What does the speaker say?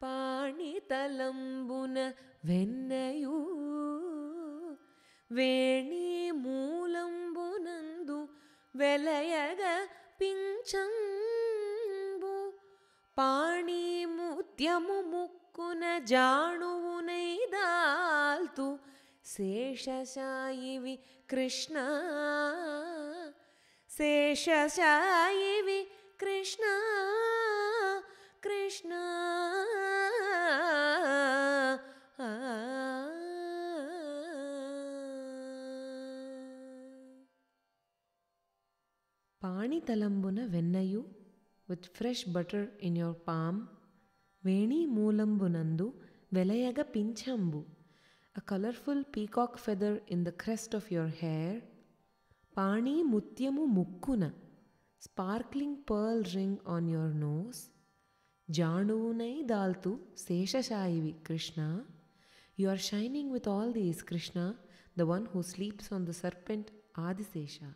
పాణితలంబున వెన్నయు వేణి మూలంబునందు వెలయగ పింఛంబు పాణి ముత్యము ముక్కున జాణువునైదాల్తు శేషశాయివి Krishna శేషశాయివి పాణితలంబున వెన్నయు with fresh butter in your palm వేణి మూలంబునందు వెలయగ పింఛంబు a colorful peacock feather in the crest of your hair పాణి ముత్యము ముక్కున sparkling pearl ring on your nose జాణువునై దాల్తు శేషశాయివి Krishna you are shining with all these krishna the one who sleeps on the serpent adisesha